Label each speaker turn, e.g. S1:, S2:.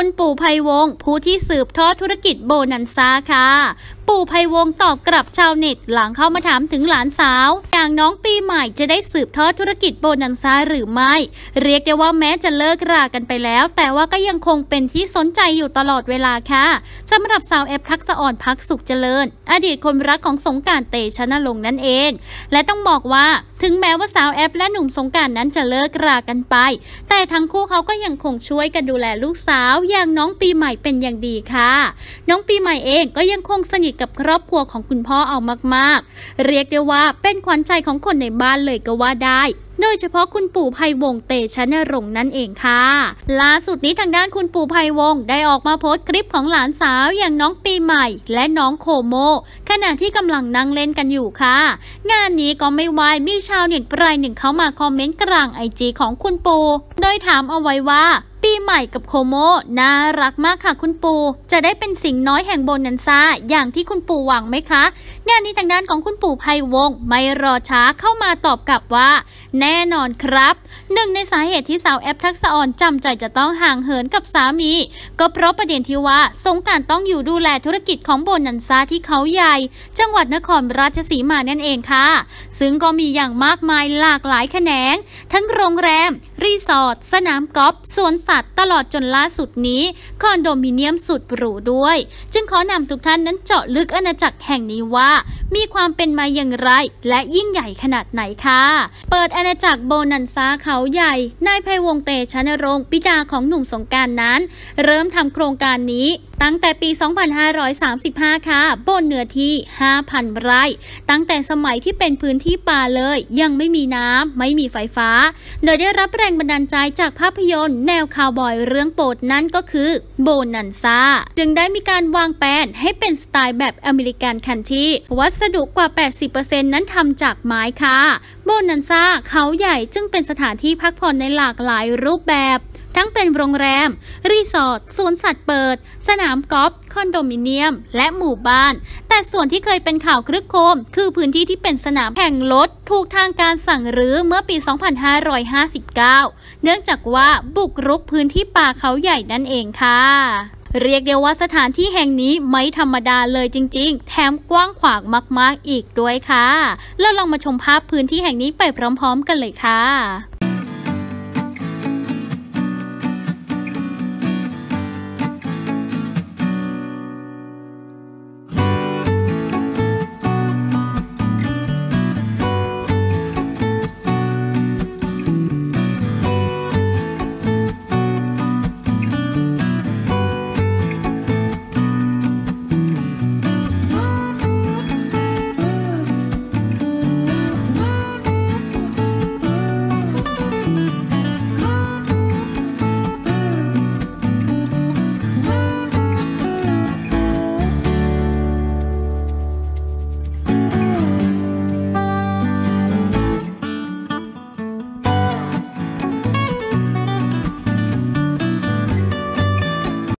S1: ุณปู่ไพวงศ์ผู้ที่สืบทอดธุรกิจโบนันซาค่ะ ปู่ไพวงตอบกลับชาวเน็ต หลังเข้ามาถามถึงหลานสาว อย่างน้องปีใหม่จะได้สืบทอดธุรกิจโบนันซ่าหรือไม่ เรียกได้ว่าแม้จะเลิกรากันไปแล้ว แต่ว่าก็ยังคงเป็นที่สนใจอยู่ตลอดเวลาค่ะสำหรับสาวแอปทักษะอ่อนพักสุขเจริญ อดีตคนรักของสงการเตชะนรงค์นั่นเอง และต้องบอกว่าถึงแม้ว่าสาวแอปและหนุ่มสงการนั้นจะเลิกรากันไป แต่ทั้งคู่เขาก็ยังคงช่วยกันดูแลลูกสาว อย่างน้องปีใหม่เป็นอย่างดีค่ะ น้องปีใหม่เองก็ยังคงสนิทกับครอบครัวของคุณพ่อเอามากๆ เรียกได้ว่าเป็นขวัญใจของคนในบ้านเลยก็ว่าได้ โดยเฉพาะคุณปู่ไพวงเตชะนรงค์นั่นเองค่ะ ล่าสุดนี้ทางด้านคุณปู่ไพวงได้ออกมาโพสต์คลิปของหลานสาวอย่างน้องปีใหม่ และน้องโคโม ขณะที่กำลังนั่งเล่นกันอยู่ค่ะ งานนี้ก็ไม่วายมีชาวเน็ตรายหนึ่งเข้ามาคอมเมนต์กลางไอจีของคุณปู่โดยถามเอาไว้ว่า ปีใหม่กับโคโมน่ารักมากค่ะคุณปู่ จะได้เป็นสิงห์น้อยแห่งโบนันซ่าอย่างที่คุณปู่หวังไหมคะ งานนี้ทางด้านของคุณปู่ไพวงษ์ ไม่รอช้าเข้ามาตอบกลับว่าแน่นอนครับ หนึ่งในสาเหตุที่สาวแอปทักษะอ่อนจำใจจะต้องห่างเหินกับสามี ก็เพราะประเด็นที่ว่าสงกรานต์ต้องอยู่ดูแลธุรกิจของโบนันซ่าที่เขาใหญ่ จังหวัดนครราชสีมานั่นเองค่ะ ซึ่งก็มีอย่างมากมายหลากหลายแขนง ทั้งโรงแรม รีสอร์ทสนามกอล์ฟสวนสัตว์ตลอดจนล่าสุดนี้คอนโดมิเนียมสุดหรูด้วย จึงขอนำทุกท่านนั้นเจาะลึกอาณาจักรแห่งนี้ว่า มีความเป็นมาอย่างไร และยิ่งใหญ่ขนาดไหนค่ะเปิดอาณาจักรโบนันซาเขาใหญ่ นายไพวงเตชะนรงค์ปิดาของหนุ่มสงการนั้น เริ่มทำโครงการนี้ตั้งแต่ปี 2535 ค่ะ บนเนื้อที่ 5,000 ไร่ ตั้งแต่สมัยที่เป็นพื้นที่ป่าเลย ยังไม่มีน้ำ ไม่มีไฟฟ้า โดยได้รับแรงบันดาลใจจากภาพยนตร์ แนวคาวบอยเรื่องโปรดนั่นก็คือโบนันซา จึงได้มีการวางแผนให้เป็นสไตล์แบบอเมริกันคันที่ วัสดุกว่า 80%นั้นทำจากไม้ค่ะ โบนันซาเขาใหญ่จึงเป็นสถานที่พักผ่อนในหลากหลายรูปแบบ ทั้งเป็นโรงแรม รีสอร์ทสวนสัตว์เปิด สนามกอล์ฟคอนโดมิเนียม และหมู่บ้าน แต่ส่วนที่เคยเป็นข่าวครึกโครม คือพื้นที่ที่เป็นสนามแข่งรถถูกทางการสั่งรื้อเมื่อปี 2559 เนื่องจากว่าบุกรุกพื้นที่ป่าเขาใหญ่นั่นเองค่ะ เรียกได้ว่าสถานที่แห่งนี้ไม่ธรรมดาเลยจริง ๆ แถมกว้างขวางมาก ๆ อีกด้วยค่ะ แล้วลองมาชมภาพพื้นที่แห่งนี้ไปพร้อม ๆ กันเลยค่ะ